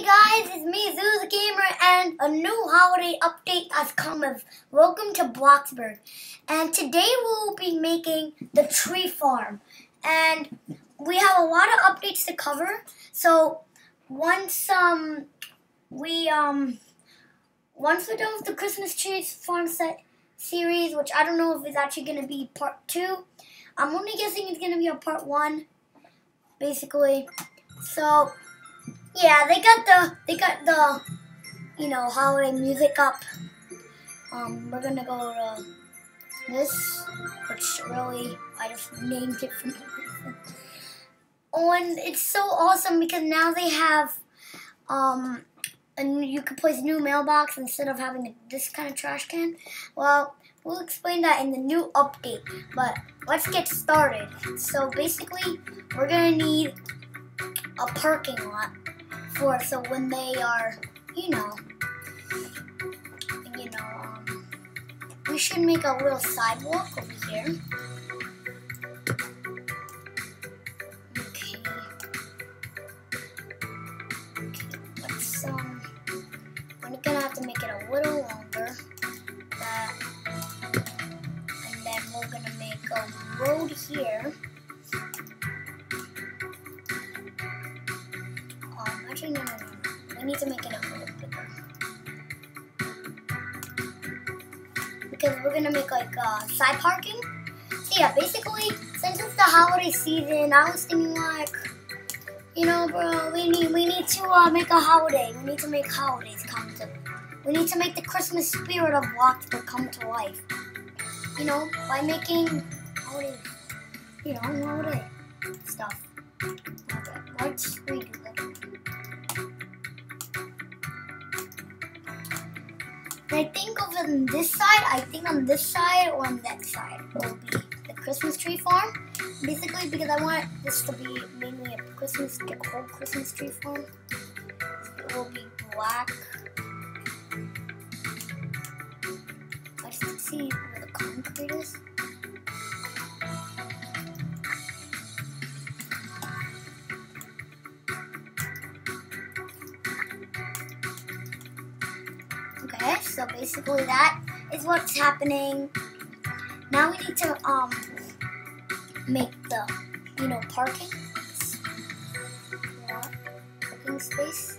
Hey guys, it's me, Zoo the Gamer, and a new holiday update has come Welcome to Bloxburg. And today we'll be making the tree farm. And we have a lot of updates to cover. So once um we um once we're done with the Christmas tree farm set series, which I don't know if it's actually gonna be part two. I'm only guessing it's gonna be a part one, basically. So yeah, they got the they got the you know holiday music up. Um, we're gonna go to this, which really I just named it for no reason. And it's so awesome because now they have um, and you can place new mailbox instead of having this kind of trash can. Well, we'll explain that in the new update. But let's get started. So basically, we're gonna need a parking lot for so when they are, you know, you know, um, we should make a little sidewalk over here. Okay. Okay, let's um, we're gonna have to make it a little longer. And then we're gonna make a road here. Actually, no, no, no. We need to make it a little bigger. Because we're gonna make like uh, side parking. So yeah, basically, since it's the holiday season, I was thinking like, you know, bro, we need we need to uh, make a holiday. We need to make holidays come to. We need to make the Christmas spirit of Bloxburg come to life. You know, by making holiday, you know, holiday stuff. Okay, let's redo that. I think over on this side, I think on this side or on that side will be the Christmas tree farm. Basically, because I want this to be mainly a Christmas, the whole Christmas tree farm. It will be black. Let's see where the concrete is. Basically that is what's happening. Now we need to um make the you know parking yeah, parking space.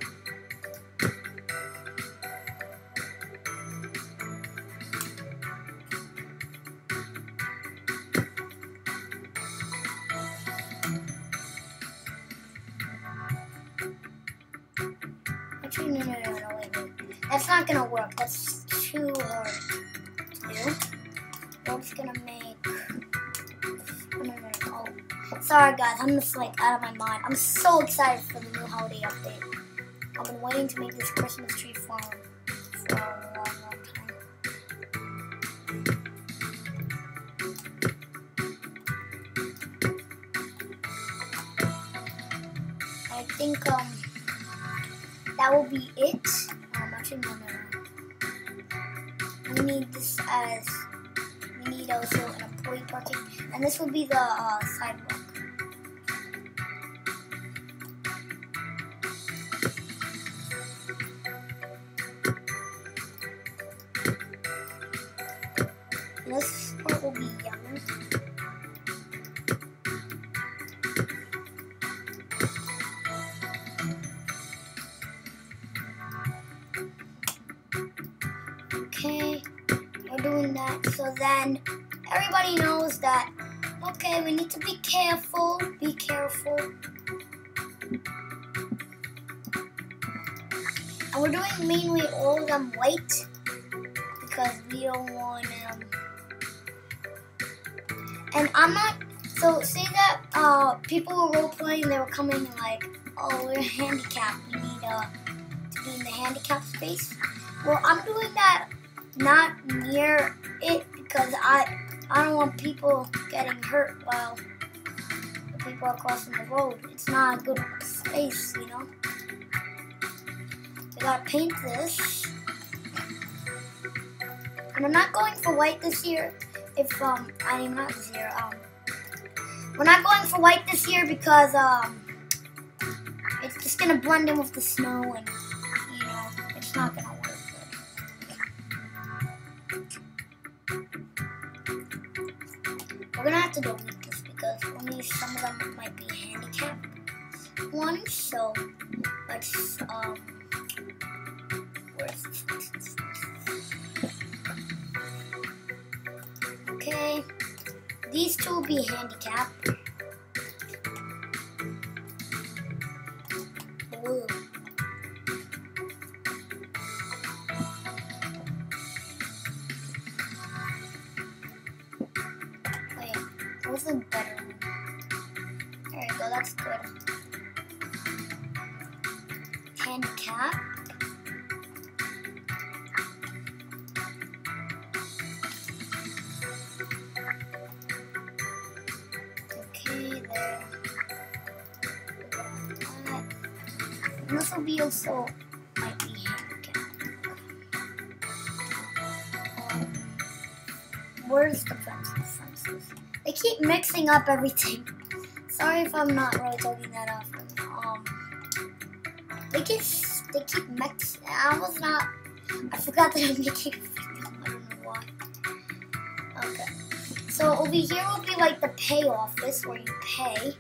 I'm just like out of my mind. I'm so excited for the new holiday update. I've been waiting to make this Christmas tree farm for a long, long time. I think um that will be it. Um, actually, no, no, no. We need this as we need also an employee parking, and this will be the uh, sidewalk. People were role playing, they were coming like, oh, we're handicapped. We need uh, to be in the handicap space. Well, I'm doing that not near it because I I don't want people getting hurt while the people are crossing the road. It's not a good space, you know. I gotta paint this, and I'm not going for white this year. If um I am not this year. Um, we're not going for white this year because um it's just gonna blend in with the snow and, you know, it's not gonna work We're gonna have to delete this because only some of them might be handicapped ones, so let's, um? Okay, these two will be handicapped. Up everything. Sorry if I'm not really talking that often. Um, they keep they keep mixing. I was not. I forgot that I'm making. I don't know why. Okay. So over here will be like the pay office where you pay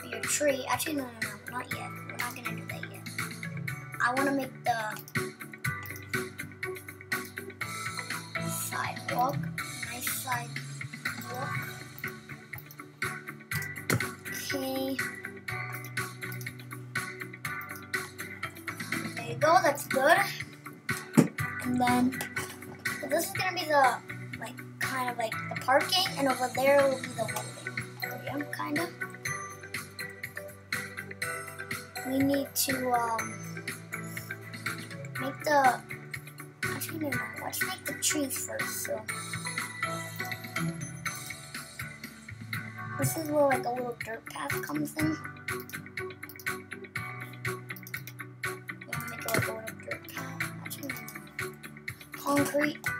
for your tree. Actually, no, no, no, not yet. We're not gonna do that yet. I want to make the parking and over there will be the holding area kind of. We need to um make the actually no let's make the trees first so this is where like a little dirt path comes in. Make like a little dirt path. Concrete.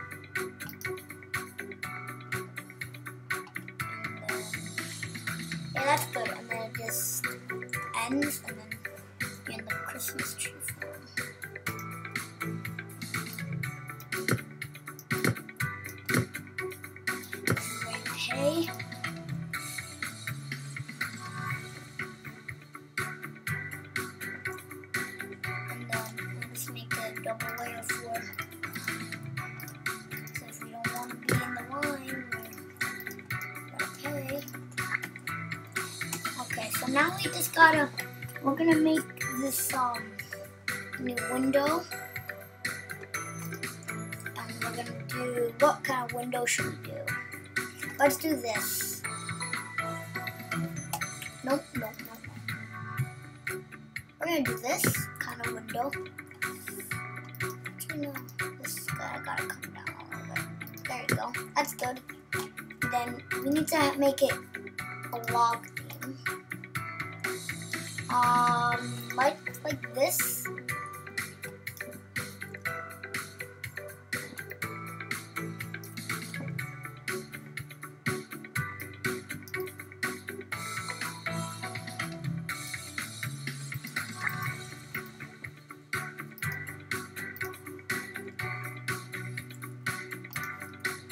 Um new window. And we're gonna do, what kind of window should we do? Let's do this. Nope, nope, nope. We're gonna do this kind of window. Actually, no, this is good. I gotta come down a little bit. There you go. That's good. Then we need to make it a log theme. Um, like like this.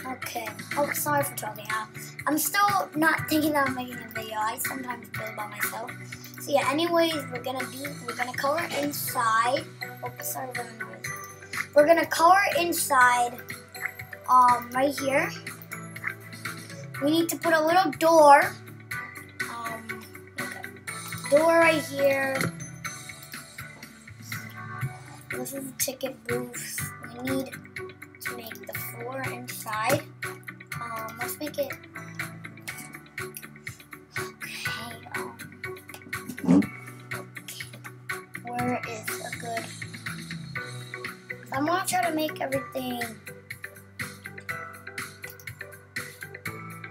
Okay. Oh, sorry for talking out. I'm still not thinking that I'm making a video. I sometimes build by myself. So yeah. Anyways, we're gonna be We're gonna color inside. Oh, sorry for the noise. We're gonna color inside. Um, right here. We need to put a little door. Um, okay. Door right here. This is the ticket booth. We need to make the floor inside. Um, let's make it. Is a good? I'm gonna try to make everything.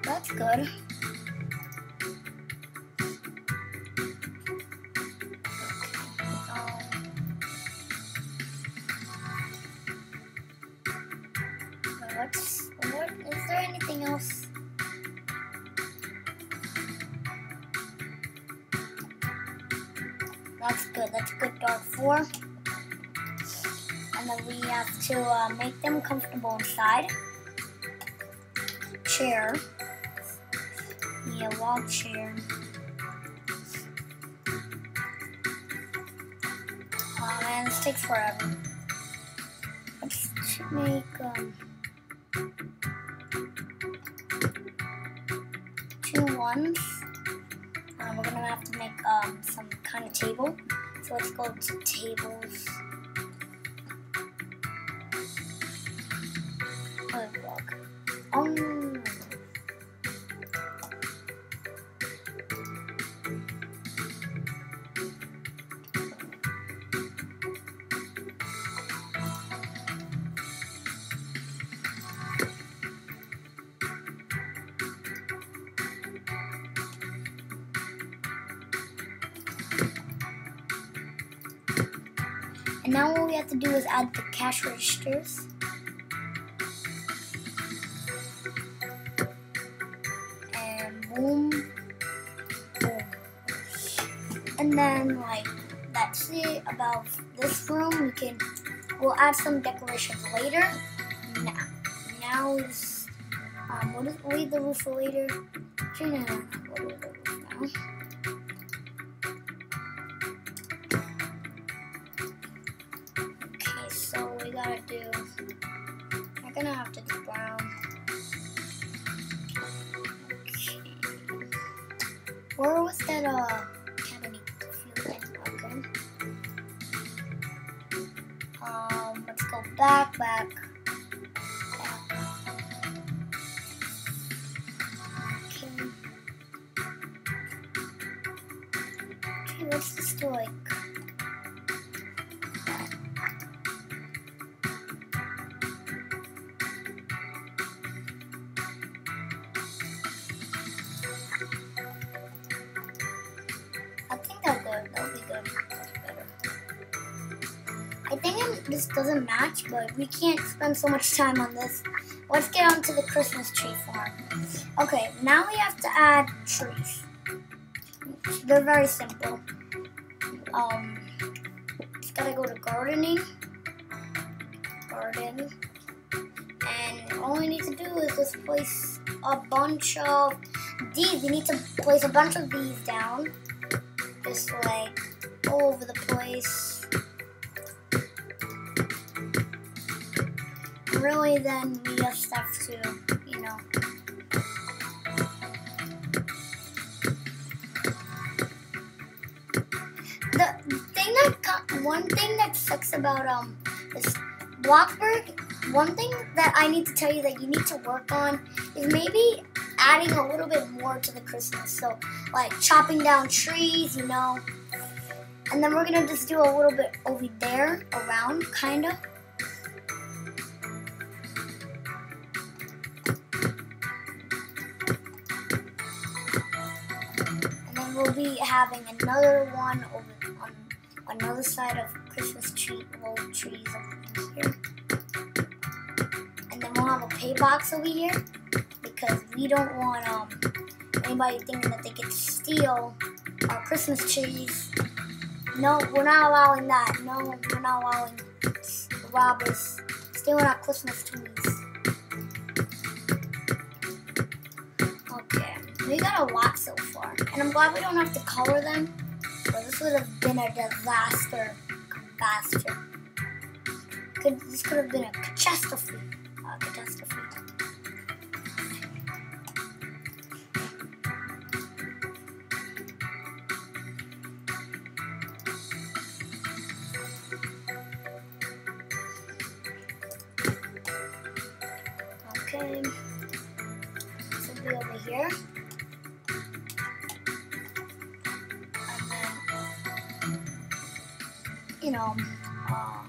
That's good. Um, What's what? Is there anything else? That's good. That's good dark four. And then we have to uh, make them comfortable inside. Chair. Yeah, wall chair. Oh man, this takes forever. Let's make um, two ones. To tables. And now all we have to do is add the cash registers. And boom, boom. And then like that's it about this room. We can we'll add some decorations later. Now, now is um is leave the roof for later. Actually, gotta gonna have to do brown. Okay. Where was that uh cabinet? Okay. Um, let's go back, back. Okay. Okay, let's just doesn't but we can't spend so much time on this. Let's get on to the Christmas tree farm. Okay, now we have to add trees. They're very simple. Um, just gotta go to gardening. Garden. And all we need to do is just place a bunch of these. We need to place a bunch of these down just like all over the place. Really, then we have to, you know. The thing that one thing that sucks about um this Bloxburg, one thing that I need to tell you that you need to work on is maybe adding a little bit more to the Christmas. So like chopping down trees, you know. And then we're gonna just do a little bit over there, around, kinda. We'll be having another one over on another side of Christmas tree, little trees over here. And then we'll have a pay box over here because we don't want um anybody thinking that they to steal our Christmas trees. No, we're not allowing that. No, we're not allowing robbers stealing our Christmas trees. Okay, we got a lot and I'm glad we don't have to color them. But this would have been a disaster. Disaster. Could this could have been a catastrophe. Catastrophe. Okay. This be over here. You know, uh,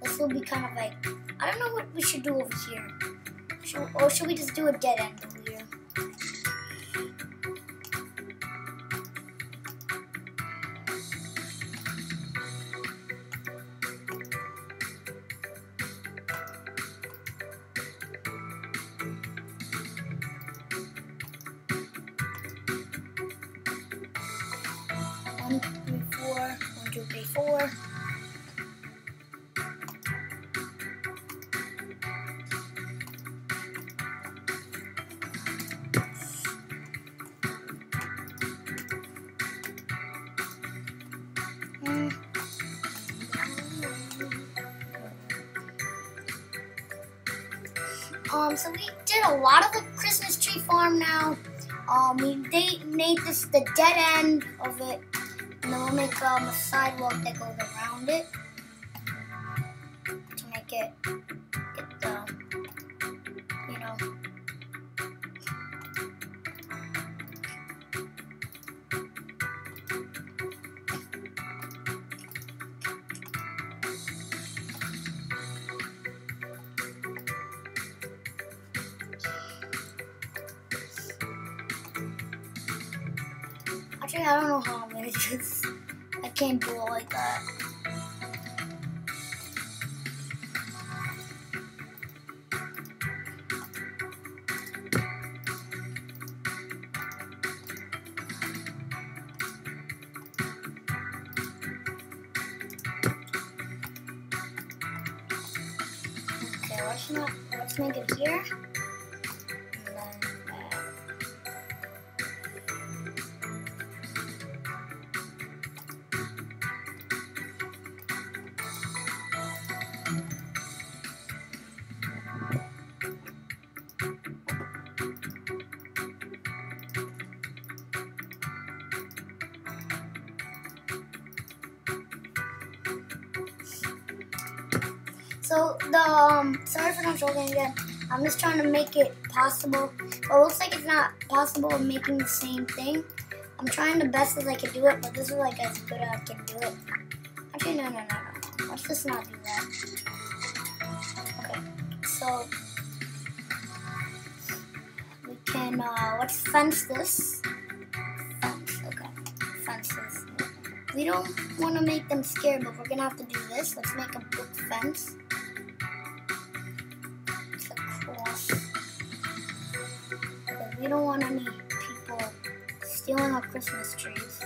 this will be kind of like, I don't know what we should do over here. Should, or should we just do a dead end Um, so we did a lot of the Christmas tree farm now. Um, we they made this the dead end of it, and then we'll make um, a sidewalk that goes around it I can't do it like that. Not again. I'm just trying to make it possible. But it looks like it's not possible of making the same thing. I'm trying the best as I can do it, but this is like as good as I can do it. Actually, no, no, no, no. Let's just not do that. Okay, so we can uh, let's fence this. Fence, okay, fence this. We don't want to make them scared, but we're gonna have to do this. Let's make a brick fence. We don't want any people stealing our Christmas trees.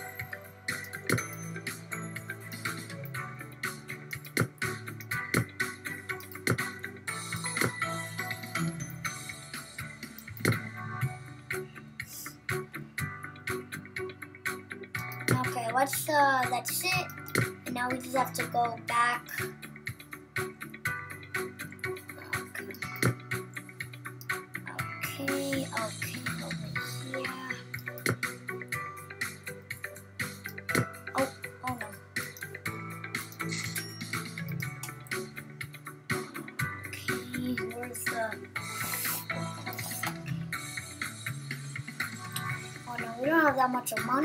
Okay, let's uh that's it. And now we just have to go back. Okay, okay,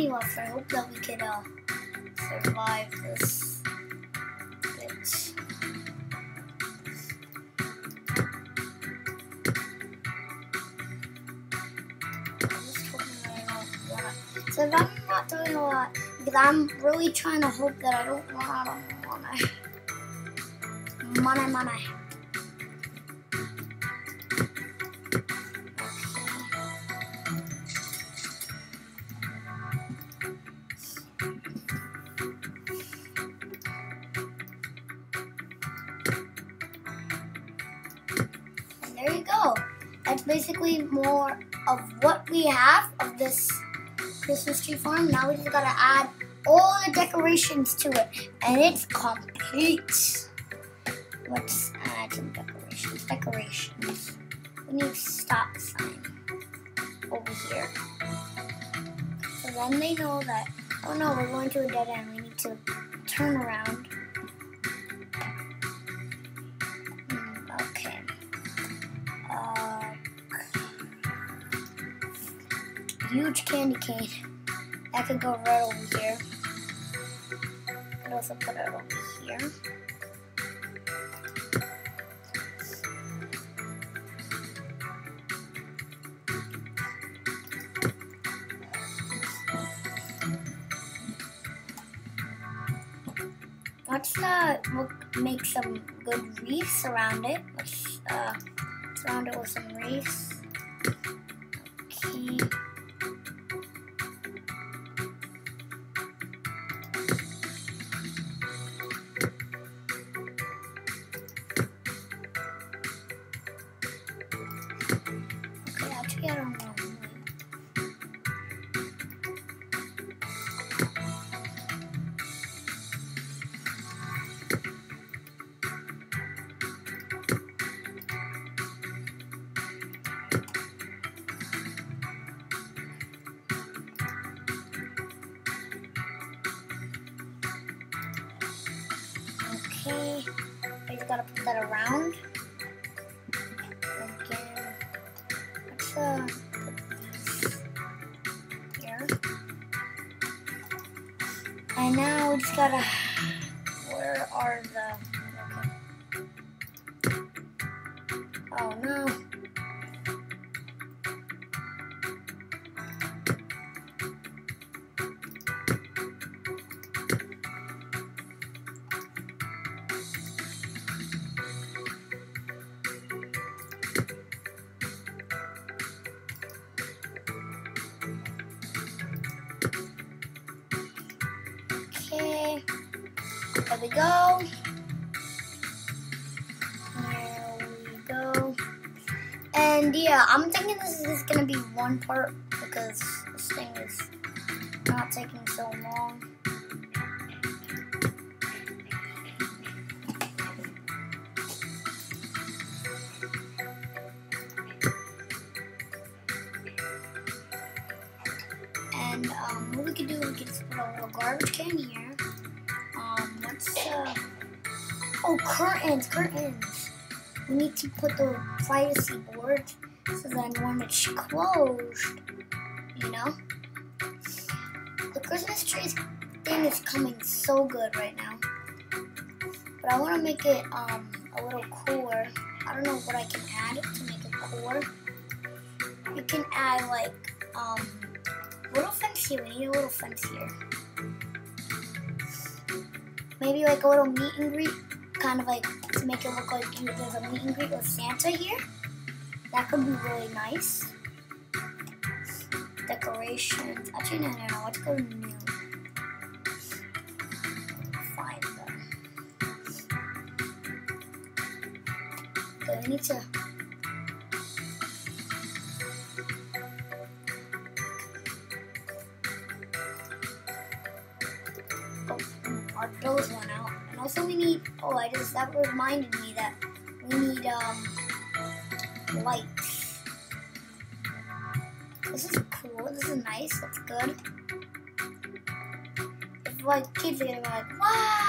of money left. I hope that we could uh, survive this So if I'm not doing a lot, because I'm really trying to hope that I don't run out of money. Money, money. That's basically more of what we have of this Christmas tree farm. Now we just gotta add all the decorations to it. And it's complete. Let's add some decorations. Decorations. We need stop sign over here. So then they know that, oh no, we're going to a dead end. We need to turn around. Cane. That could go right over here. Could also put it over here. Let's uh, make some good reefs around it. Let's uh, surround it with some reefs. Gotta put that around. Uh, here. And now we just gotta. Yeah, I'm thinking this is gonna be one part because this thing is not taking so long. And um, what we could do, we could just put a little garbage can here. Um, let's uh, oh curtains, curtains. Need to put the privacy board so then when it's closed, you know. The Christmas tree thing is coming so good right now, but I want to make it um a little cooler. I don't know what I can add to make it cooler. You can add like um a little fence here. We need a little fence here. Maybe like a little meet and greet, kind of like to make it look like you, there's a meet and greet with Santa here. That could be really nice. Decorations. Actually, no, no, no. Let's go new. Five though. Okay, we need to. That reminded me that we need, um, lights. This is cool. This is nice. That's good. If, like, kids are gonna be like, wow,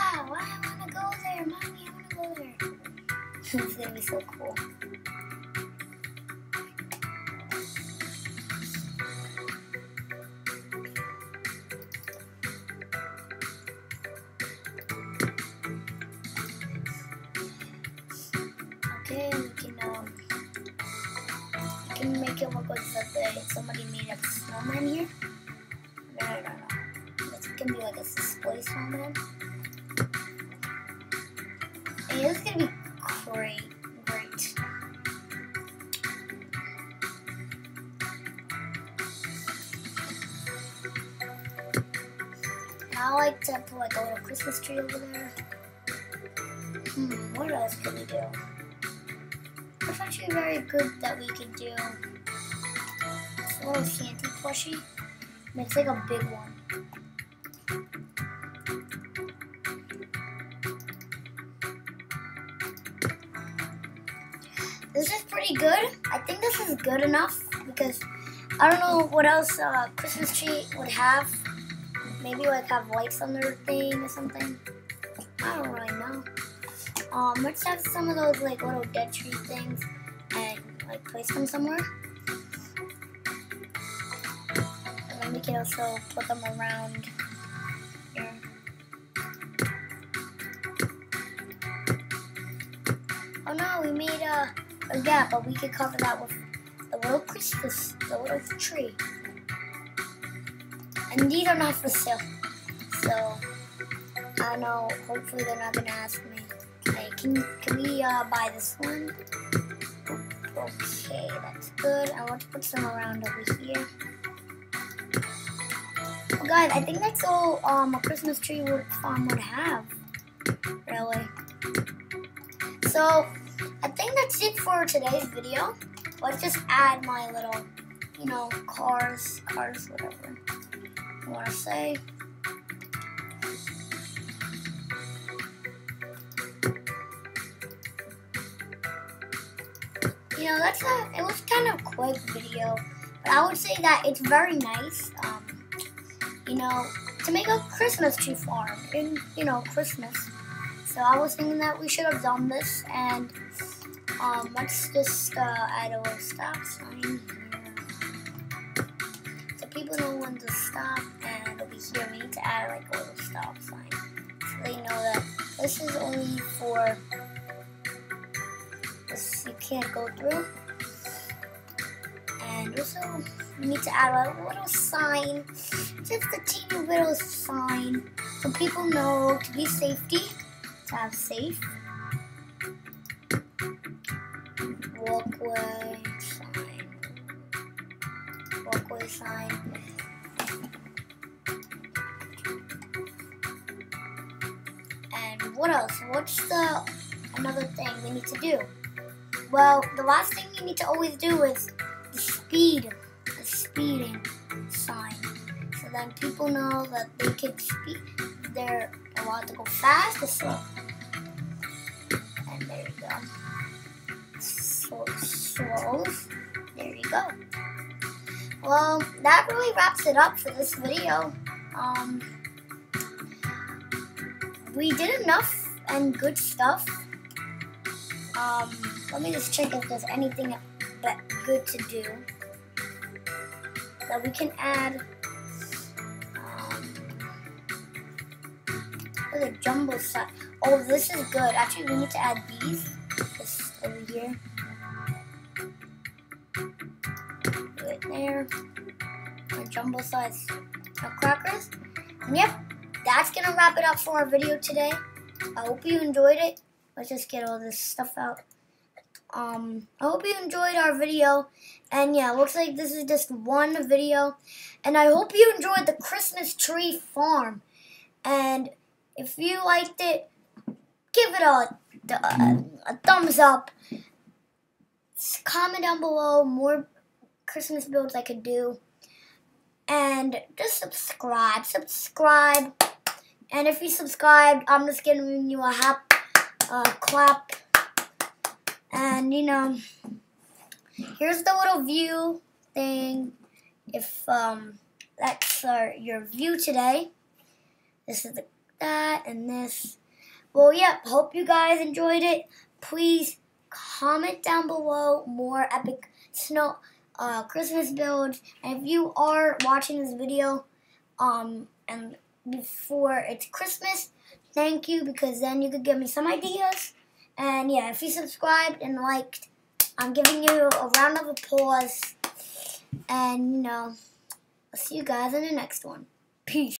like that somebody made a snowman here. No, no, no. This can be like a display snowman. Is gonna be great, great. I like to put like a little Christmas tree over there. Hmm, what else can we do? It's actually very good that we can do little Santa plushie. And it's like a big one. This is pretty good. I think this is good enough because I don't know what else uh, Christmas tree would have. Maybe like have lights on their thing or something. I don't really know. Um, let's have some of those like little dead tree things and like place them somewhere. Then also put them around here. Oh no, we made a, a gap, but we could cover that with the little Christmas, the little tree. And these are not for sale. So, I know, hopefully they're not gonna ask me. Hey, can, can we uh, buy this one? Okay, that's good. I want to put some around over here. Guys, I think that's all um, a Christmas tree would, farm would have. Really. So, I think that's it for today's video. Let's just add my little, you know, cars, cars, whatever you want to say. You know, that's a, it was kind of quick video, but I would say that it's very nice, um, you know, to make a Christmas tree farm in, you know, Christmas. So I was thinking that we should have done this, and um, let's just uh, add a little stop sign here. So people know when to stop, and over here we need to add like a little stop sign. So they know that this is only for this you can't go through. And also, we need to add a little sign, just a teeny little sign, so people know to be safety, to have safe. Walkway sign. Walkway sign. And what else? What's the another thing we need to do? Well, the last thing you need to always do is the speed, speeding sign. So then people know that they can speed, they're allowed to go fast or slow. And there you go. Slows. There you go. Well, that really wraps it up for this video. Um, we did enough and good stuff. Um, let me just check if there's anything good to do that we can add. Um, jumbo set. Oh, this is good. Actually, we need to add these. This over here. Right there. A jumbo size crackers. And yep, that's gonna wrap it up for our video today. I hope you enjoyed it. Let's just get all this stuff out. Um, I hope you enjoyed our video. And yeah, looks like this is just one video. And I hope you enjoyed the Christmas tree farm. And if you liked it, give it a, a, a thumbs up. Comment down below more Christmas builds I could do. And just subscribe. Subscribe. And if you subscribed, I'm just giving you a uh, clap. And, you know, here's the little view thing. If um, that's uh, your view today. This is the, that and this. Well, yeah, hope you guys enjoyed it. Please comment down below more epic snow uh, Christmas builds. And if you are watching this video um, and before it's Christmas, thank you because then you could give me some ideas. And yeah, if you subscribed and liked, I'm giving you a round of applause. And you know, I'll see you guys in the next one. Peace.